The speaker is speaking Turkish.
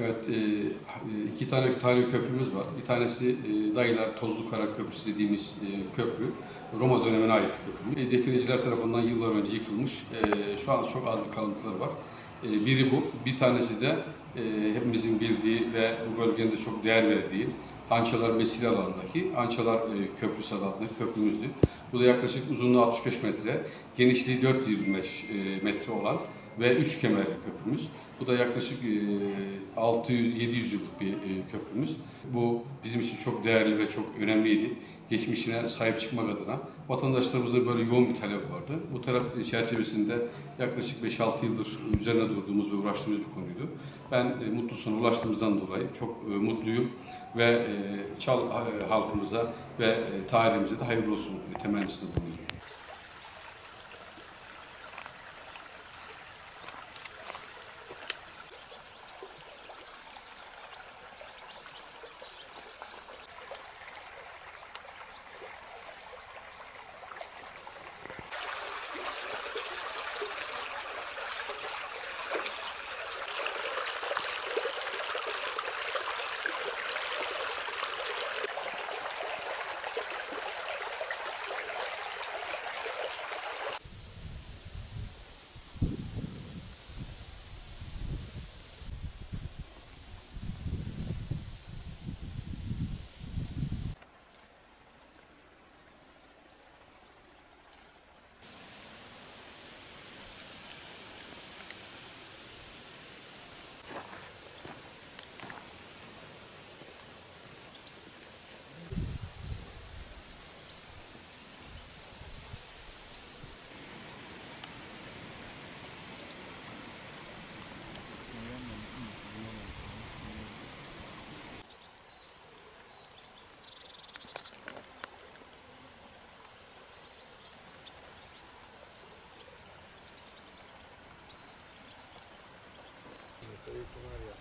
Evet, e, iki tane tarihi köprümüz var. Bir tanesi e, Dayılar Tozlu Kara Köprüsü dediğimiz e, köprü. Roma dönemine ait bir köprü. E, defineciler tarafından yıllar önce yıkılmış. E, şu an çok az bir kalıntıları var. E, biri bu. Bir tanesi de e, hepimizin bildiği ve bu bölgenin de çok değer verdiği Ançalar Mesire alanındaki Ançalar e, Köprüsü adlı köprümüzdü. Bu da yaklaşık uzunluğu 65 metre, genişliği 425 e, metre olan ve 3 kemerli köprümüz. Bu da yaklaşık e, 600-700 yıllık bir köprümüz. Bu bizim için çok değerli ve çok önemliydi. Geçmişine sahip çıkmak adına. Vatandaşlarımızın böyle yoğun bir talep vardı. Bu talep çerçevesinde yaklaşık 5-6 yıldır üzerine durduğumuz ve uğraştığımız bir konuydu. Ben e, mutlu sona ulaştığımızdan dolayı çok e, mutluyum ve e, Çal e, halkımıza ve e, tarihimize de hayırlı olsun temennisinde bulunuyorum. Hare Kumari